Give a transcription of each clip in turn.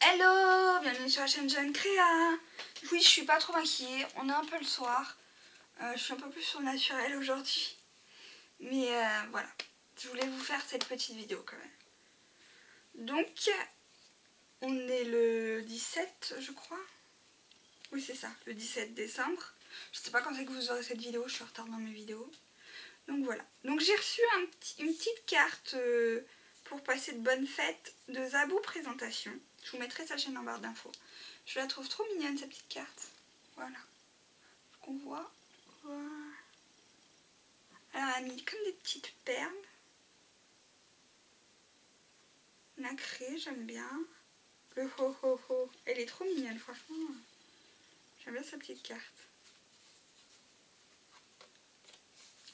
Hello, bienvenue sur la chaîne Jeanne Créa. Oui, je suis pas trop maquillée, on est un peu le soir. Euh, je suis un peu plus surnaturelle aujourd'hui. Mais euh, voilà, je voulais vous faire cette petite vidéo quand même. Donc, on est le 17, je crois. Oui, c'est ça, le 17 décembre. Je sais pas quand c'est que vous aurez cette vidéo, je suis en retard dans mes vidéos. Donc voilà. Donc j'ai reçu une petite carte euh, pour passer de bonnes fêtes de Zabou Présentation. Je vous mettrai sa chaîne en barre d'infos. Je la trouve trop mignonne cette petite carte. Voilà. Qu'on voit. Alors elle a mis comme des petites perles. Nacré, j'aime bien. Le ho ho ho. Elle est trop mignonne, franchement. J'aime bien sa petite carte.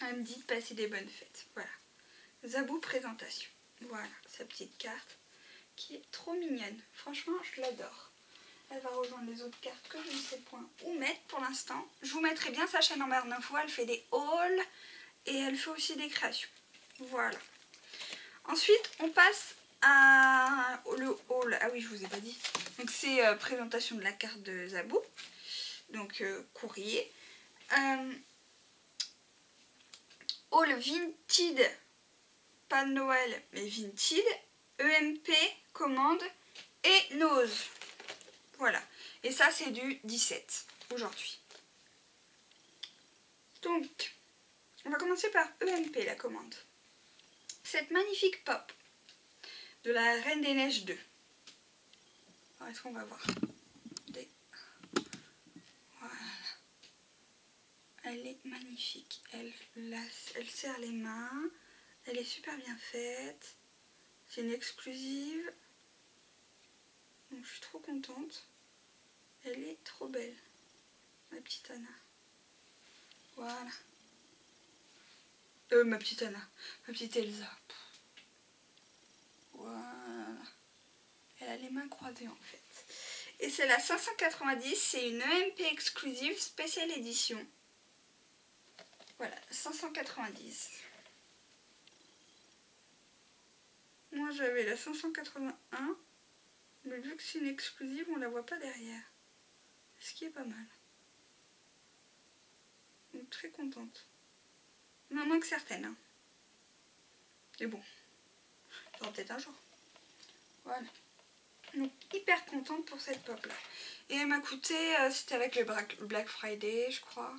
Elle me dit de passer des bonnes fêtes. Voilà. Zabou présentation. Voilà, sa petite carte qui est trop mignonne. Franchement, je l'adore. Elle va rejoindre les autres cartes que je ne sais point où mettre pour l'instant. Je vous mettrai bien sa chaîne en barre d'infos. Elle fait des hauls et elle fait aussi des créations. Voilà. Ensuite, on passe à le haul. Ah oui, je vous ai pas dit. Donc c'est euh, présentation de la carte de Zabou. Donc euh, courrier. Euh, All Vinted, pas de Noël, mais Vinted, EMP, commande et Nose. Voilà. Et ça, c'est du 17 aujourd'hui. Donc, on va commencer par EMP, la commande. Cette magnifique pop de la Reine des Neiges 2. Est-ce qu'on va voir? Elle est magnifique. Elle serre les mains. Elle est super bien faite. C'est une exclusive. Donc je suis trop contente. Elle est trop belle. Ma petite Anna. Voilà. Euh, ma petite Anna. Ma petite Elsa. Voilà. Elle a les mains croisées en fait. Et c'est la 590. C'est une EMP exclusive spéciale édition. Voilà, 590. Moi j'avais la 581, mais vu que c'est une exclusive, on la voit pas derrière. Ce qui est pas mal. Donc très contente. Mais moins que certaines. Hein. Mais bon, ça peut-être un jour. Voilà. Donc hyper contente pour cette pop là. Et elle m'a coûté, euh, c'était avec le Black Friday je crois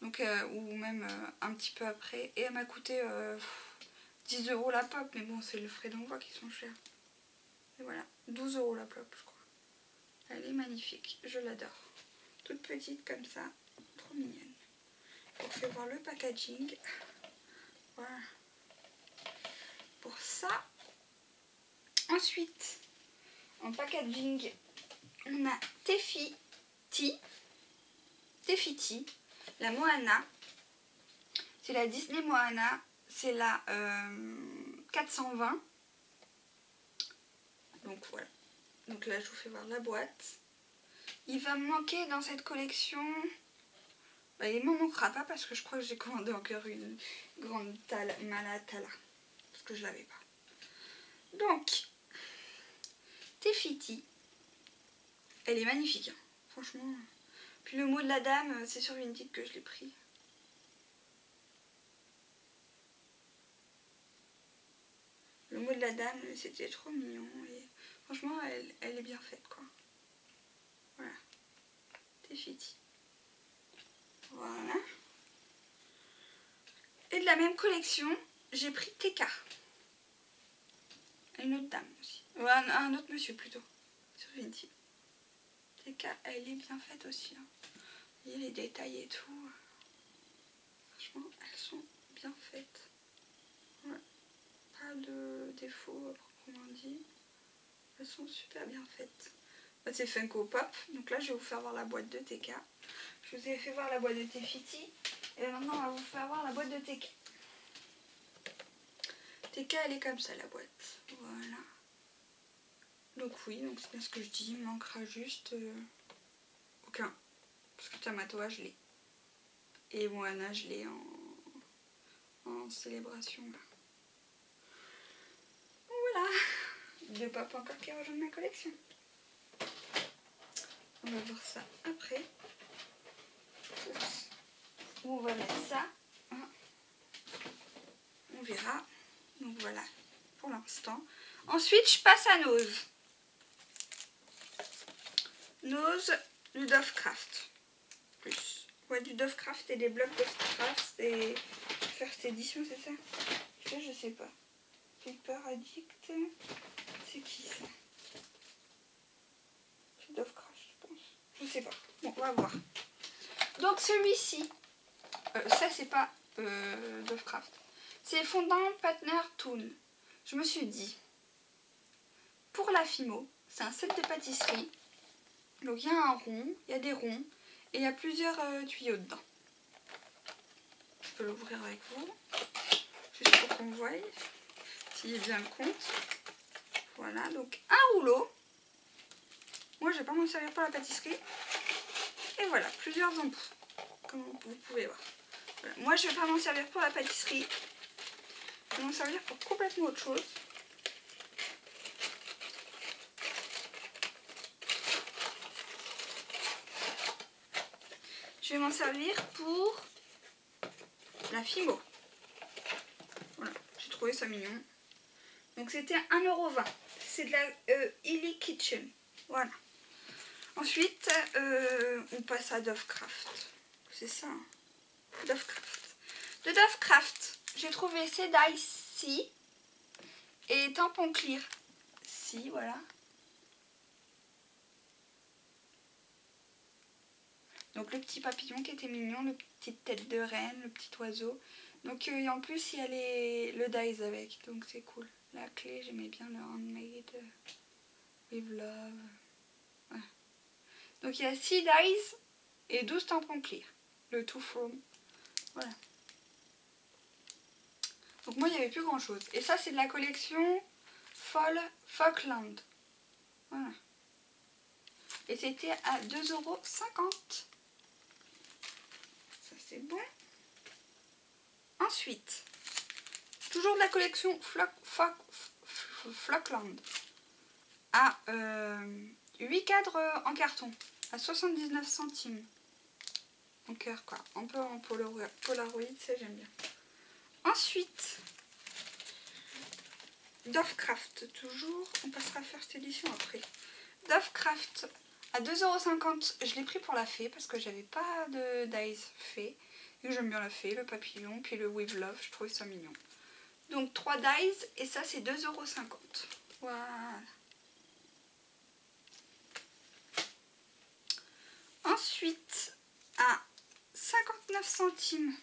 donc euh, ou même euh, un petit peu après. Et elle m'a coûté 10 euh, euros la pop, mais bon, c'est le frais d'envoi qui sont chers. Et voilà, 12 euros la pop, je crois. Elle est magnifique, je l'adore. Toute petite comme ça, trop mignonne. On fait voir le packaging. Voilà. Pour ça. Ensuite, en packaging, on a Tefiti. Tefiti la Moana, c'est la Disney Moana, c'est la 420. Euh, Donc voilà. Donc là, je vous fais voir la boîte. Il va me manquer dans cette collection... Bah, il m'en manquera pas parce que je crois que j'ai commandé encore une grande tala, malatala. Parce que je l'avais pas. Donc, Tefiti. Elle est magnifique. Hein. Franchement... Puis le mot de la dame, c'est sur Vinted que je l'ai pris. Le mot de la dame, c'était trop mignon. Et franchement, elle, est bien faite, quoi. Voilà. Tefiti. Voilà. Et de la même collection, j'ai pris TK. Une autre dame aussi. un, un autre monsieur plutôt. Sur Vinted elle est bien faite aussi. Hein. Voyez les détails et tout. Franchement, elles sont bien faites. Pas de défauts proprement dit. Elles sont super bien faites. c'est Funko Pop. Donc là, je vais vous faire voir la boîte de TK. Je vous ai fait voir la boîte de Tefiti. Et maintenant, on va vous faire voir la boîte de TK. TK, elle est comme ça, la boîte. Voilà. Donc oui, donc c'est bien ce que je dis, il manquera juste euh, aucun. Parce que Tamatoa, je l'ai. Et Moana, je l'ai en, en célébration. Voilà. Deux encore qui rejoignent ma collection. On va voir ça après. On va mettre ça. Hein. On verra. Donc voilà, pour l'instant. Ensuite, je passe à Nose. Nose du Dovecraft. Plus. Ouais, du Dovecraft et des blocs Dovecraft et First Edition, c'est ça? Je sais pas. Paper Addict. C'est qui ça C'est Dovecraft, je pense. Je sais pas. Bon, on va voir. Donc celui-ci, euh, ça c'est pas euh, Dovecraft. C'est fondant Partner Toon. Je me suis dit, pour la Fimo, c'est un set de pâtisserie. Donc il y a un rond, il y a des ronds et il y a plusieurs euh, tuyaux dedans. Je peux l'ouvrir avec vous, juste pour qu'on voie est bien compte. Voilà, donc un rouleau. Moi je vais pas m'en servir pour la pâtisserie. Et voilà, plusieurs ampoules, comme vous pouvez voir. Moi je vais pas m'en servir pour la pâtisserie. Je vais m'en servir pour complètement autre chose. Je vais m'en servir pour la Fimo. Voilà, j'ai trouvé ça mignon. Donc c'était 1,20€. C'est de la euh, Illy Kitchen. Voilà. Ensuite, euh, on passe à Dovecraft. C'est ça. Hein. Dovecraft. De Dovecraft, j'ai trouvé ces ci et tampon clear. Si, voilà. Donc le petit papillon qui était mignon, le petite tête de reine, le petit oiseau. Donc euh, en plus il y a les, le dies avec, donc c'est cool. La clé, j'aimais bien le handmade with love. Donc il y a 6 dies et 12 tampons clear. Le tout from. Voilà. Donc moi il n'y avait plus grand chose. Et ça c'est de la collection Fall Falkland. Voilà. Et c'était à 2,50€ c'est bon. Ensuite, toujours de la collection Flockland à 8 euh, cadres en carton à 79 centimes. En cœur quoi, un peu en polaroid, ça j'aime bien. Ensuite, Dovecraft, toujours, on passera à First Edition après. Dovecraft à 2,50€, je l'ai pris pour la fée parce que j'avais pas de dice fée. Et j'aime bien la fée, le papillon, puis le With Love, je trouvais ça mignon. Donc 3 dice et ça c'est 2,50€. Voilà. Ensuite, à 59 centimes,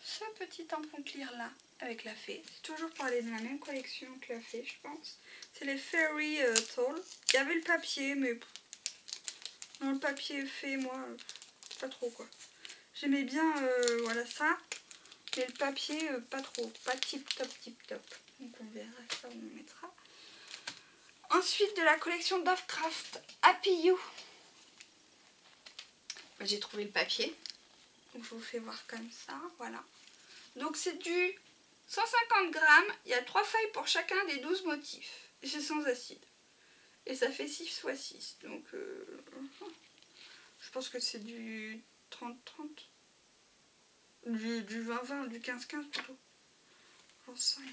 ce petit tampon clear là avec la fée. C'est toujours pour aller dans la même collection que la fée, je pense. C'est les Fairy euh, Tall. Il y avait le papier, mais dans le papier fait, moi, pas trop quoi. J'aimais bien euh, voilà ça, mais le papier, euh, pas trop. Pas tip top, tip top. Donc on verra ça, on mettra. Ensuite, de la collection Dovecraft Happy You. Bah, j'ai trouvé le papier. Donc je vous fais voir comme ça, voilà. Donc c'est du 150 grammes, il y a 3 feuilles pour chacun des 12 motifs. C'est sans acide. Et ça fait 6 x 6. Donc, euh, je pense que c'est du 30-30. Du 20-20, du 15-15 plutôt. J'en sais rien.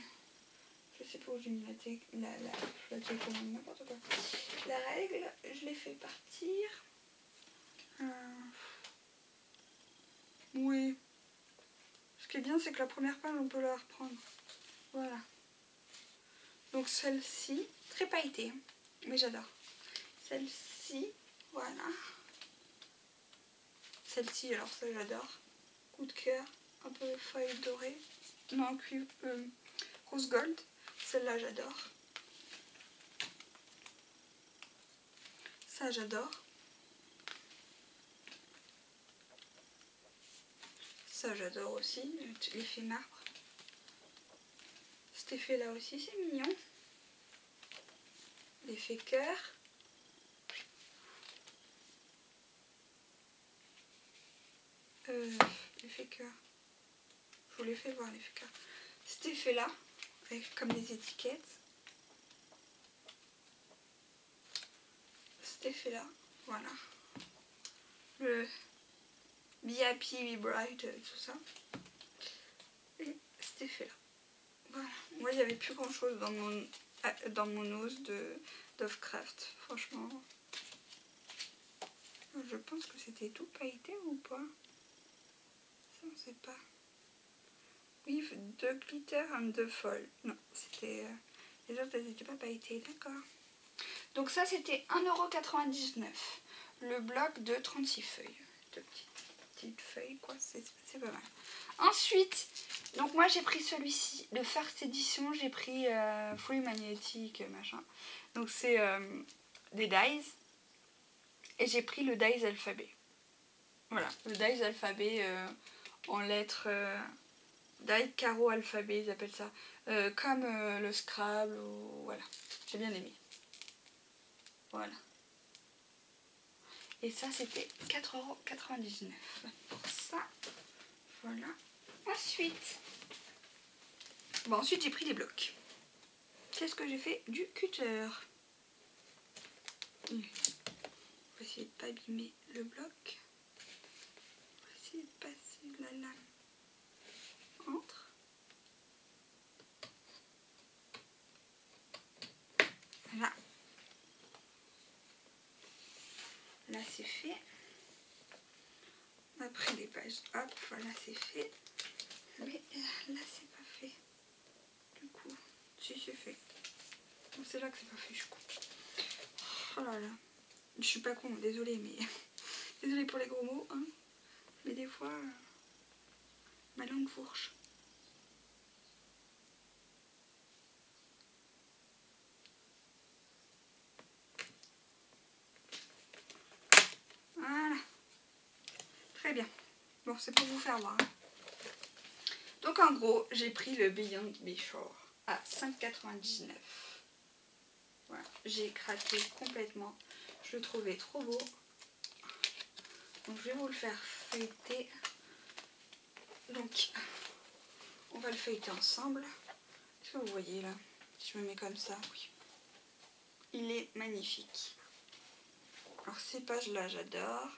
Je sais pas où j'ai mis la, la, la n'importe quoi. La règle, je l'ai fait partir. Euh, oui. Ce qui est bien, c'est que la première page, on peut la reprendre. Voilà. Donc celle-ci, très pailletée, hein. mais j'adore. Celle-ci, voilà. Celle-ci, alors ça j'adore. Coup de cœur, un peu feuille dorée. Non, cuivre, euh, rose gold. Celle-là j'adore. Ça j'adore. Ça, j'adore aussi, l'effet marbre. Cet effet-là aussi, c'est mignon. L'effet cœur. Euh, l'effet cœur. Je vous l'ai fait voir, l'effet cœur. Cet effet-là, avec comme des étiquettes. Cet effet-là. Voilà. Le Be Happy, Be Bright, euh, tout ça. Et cet effet-là. Voilà. Moi, il n'y avait plus grand-chose dans mon, euh, dans mon os de Dovecraft. Franchement. Je pense que c'était tout pailleté ou pas Ça, on sait pas. Oui, deux glitter and deux foil. Non, c'était... Euh, les autres, elles n'étaient pas pailletées, d'accord. Donc ça, c'était 1,99€. Le bloc de 36 feuilles. Deux petites, petites feuilles, quoi. C'est pas mal. Ensuite, donc moi, j'ai pris celui-ci. Le First Edition, j'ai pris euh, Free Magnetic, machin. Donc c'est euh, des dies. Et j'ai pris le dies alphabet. Voilà, le dies alphabet euh, en lettres... die carreau alphabet, ils appellent ça. comme le Scrabble, ou... voilà. J'ai bien aimé. Voilà. Et ça, c'était 4,99€ pour ça. Voilà. Ensuite, bon, ensuite j'ai pris des blocs. Qu'est-ce que j'ai fait Du cutter. On va essayer de pas abîmer le bloc. On va de passer la lame entre. Voilà. Là, c'est fait. Après les pages, hop, voilà, c'est fait. Mais là, c'est pas fait. Du coup, si c'est fait. c'est là que c'est pas fait, je con. Oh là là. Je suis pas con, désolée, mais... désolée pour les gros mots, hein. Mais des fois, ma langue fourche. bien. Bon, c'est pour vous faire voir. Hein. Donc en gros, j'ai pris le Beyond Bishore à 5,99. Voilà, j'ai craqué complètement. Je le trouvais trop beau. Je vais vous le faire feuilleter. Donc, on va le feuilleter ensemble. Est-ce que vous voyez là? Je me mets comme ça, oui. Il est magnifique. Alors ces pages-là, j'adore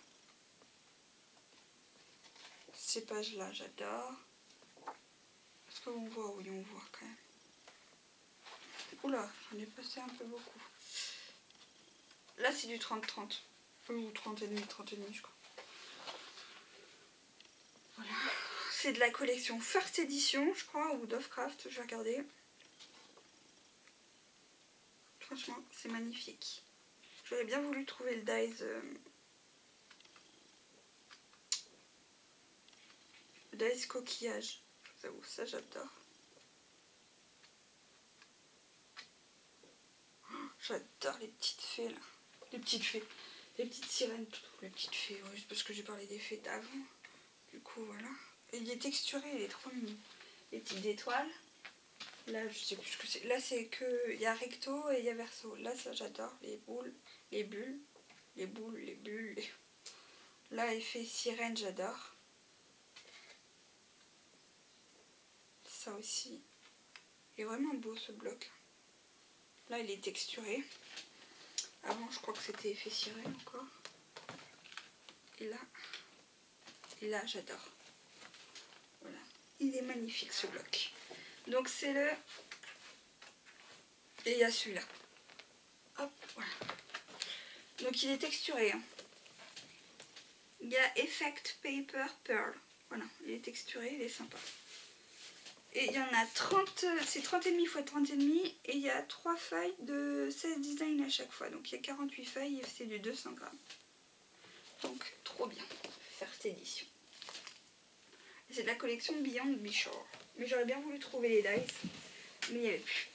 ces pages-là, j'adore. Est-ce qu'on voit Oui, on voit quand même. Oula, j'en ai passé un peu beaucoup. Là, c'est du 30-30. Ou 30 et demi, 30 et demi, je crois. Voilà. C'est de la collection First Edition, je crois, ou Dovecraft, je vais regarder. Franchement, c'est magnifique. J'aurais bien voulu trouver le dies... Euh, Dice coquillage. Je vous avoue, ça j'adore. Oh, j'adore les petites fées là. Les petites fées. Les petites sirènes. Les petites fées, oui, parce que j'ai parlé des fées d'avant. Du coup, voilà. Il est texturé, il est trop mignon. Les petites étoiles. Là, je sais plus ce que c'est. Là, c'est que. Il y a recto et il y a verso. Là, ça, j'adore. Les boules, les bulles. Les boules, les bulles. Là, effet sirène, j'adore. ça aussi. Il est vraiment beau ce bloc. Là, il est texturé. Avant, je crois que c'était effet sirène encore. Et là, et là, j'adore. Il est magnifique ce bloc. Donc, c'est le... Et il y a celui-là. Hop, voilà. Donc, il est texturé. Hein. Il y a Effect Paper Pearl. Voilà, il est texturé, il est sympa. Et il y en a 30, c'est 30,5 x 30,5 et il y a 3 feuilles de 16 designs à chaque fois. Donc il y a 48 feuilles et c'est du 200 grammes. Donc trop bien, First édition. C'est de la collection Beyond Bishore. Mais j'aurais bien voulu trouver les dice, mais il n'y avait plus.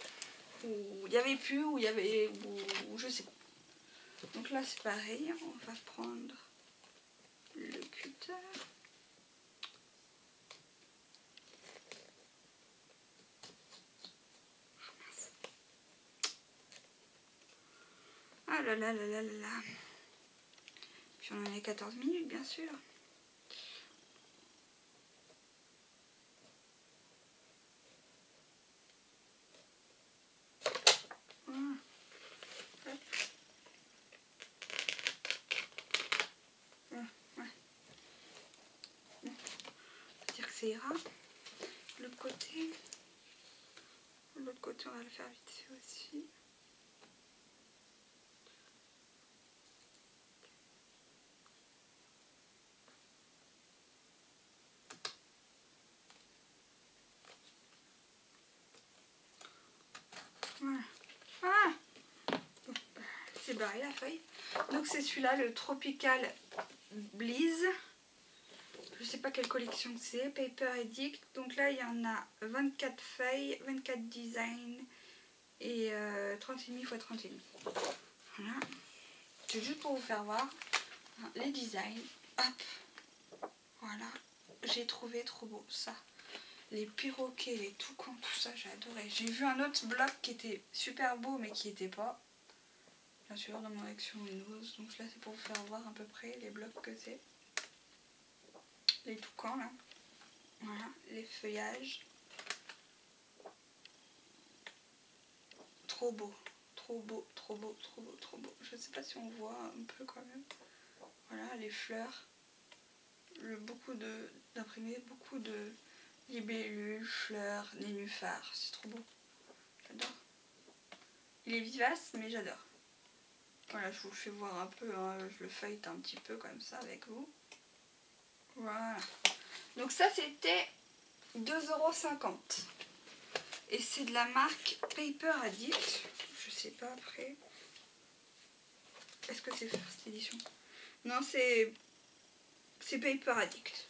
Ou il y avait plus, ou il y avait, ou, je sais pas. Donc là c'est pareil, on va prendre le cutter. Ah là là là là là là. Puis on en a 14 minutes, bien sûr. C'est-à-dire que ça ira. L'autre côté, l'autre côté, on va le faire vite fait aussi. Feuille. Donc c'est celui-là, le Tropical Bliss. Je sais pas quelle collection c'est. Paper Edict. Donc là, il y en a 24 feuilles, 24 designs et euh, 30,5 x 30,5. Voilà. C'est juste pour vous faire voir les designs. Hop. Voilà. J'ai trouvé trop beau ça les perroquets, les toucans, tout ça, j'ai adoré. J'ai vu un autre bloc qui était super beau mais qui était pas. Bien sûr, dans mon action Windows. Donc là, c'est pour vous faire voir à peu près les blocs que c'est. Les toucans, là. Voilà, les feuillages. Trop beau, trop beau, trop beau, trop beau, trop beau. Je sais pas si on voit un peu quand même. Voilà, les fleurs. Le, beaucoup d'imprimés, beaucoup de libellules, fleurs, nénuphars. C'est trop beau. J'adore. Il est vivace, mais j'adore. Voilà, je vous fais voir un peu. Hein. Je le feuillete un petit peu comme ça avec vous. Voilà. Donc ça, c'était 2,50€. Et c'est de la marque Paper Addict. Je sais pas après. Est-ce que c'est cette édition? Non, c'est... C'est Paper Addict.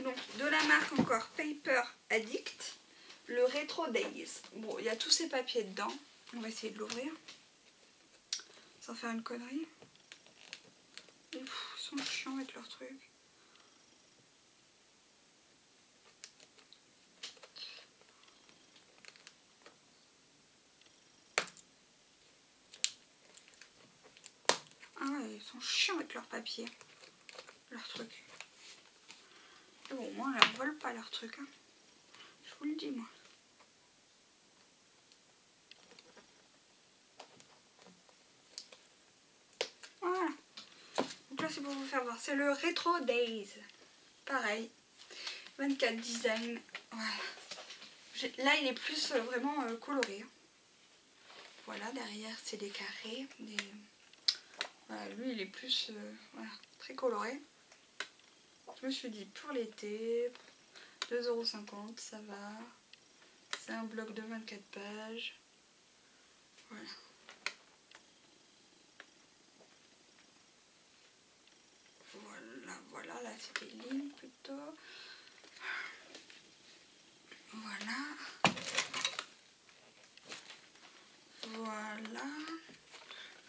Donc de la marque encore Paper Addict, le Retro Days. Bon, il y a tous ces papiers dedans. On va essayer de l'ouvrir. Sans faire une connerie. ils sont chiants avec leurs trucs. Ah ouais, ils sont chiants avec leurs papiers. Leurs trucs. Bon, moi, elles ne volent pas leur truc. Hein. Je vous le dis, moi. Voilà. Donc là, c'est vous faire voir. C'est le Retro Days. Pareil. 24 design. Voilà. Là, il est plus euh, vraiment euh, coloré. Hein. Voilà, derrière, c'est des carrés. Voilà, lui, il est plus euh, très coloré. Je me suis dit pour l'été, 2,50€ ça va. C'est un bloc de 24 pages. Voilà, voilà, là c'était ligne plutôt. Voilà. Voilà.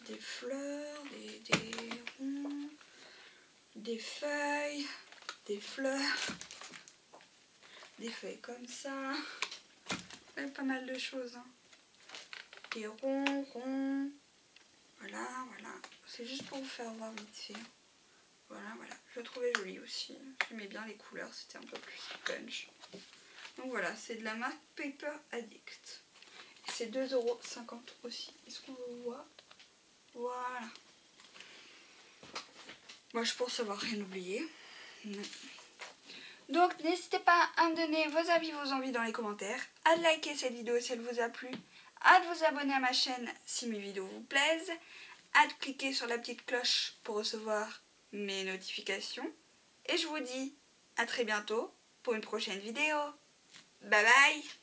Des fleurs, des, des ronds, des feuilles des fleurs, des feuilles comme ça, pas mal de choses. Hein. Des ronds, ronds, voilà, voilà. C'est juste pour vous faire voir vite fait. Voilà, voilà. Je le trouvais joli aussi. J'aimais bien les couleurs, c'était un peu plus punch. Donc voilà, c'est de la marque Paper Addict. C'est 2,50€ aussi. Est-ce qu'on voit? Voilà. Moi, je pense avoir rien oublié. Donc n'hésitez pas à me donner vos avis, vos envies dans les commentaires, à liker cette vidéo si elle vous a plu, à vous abonner à ma chaîne si mes vidéos vous plaisent, à cliquer sur la petite cloche pour recevoir mes notifications. Et je vous dis à très bientôt pour une prochaine vidéo. Bye bye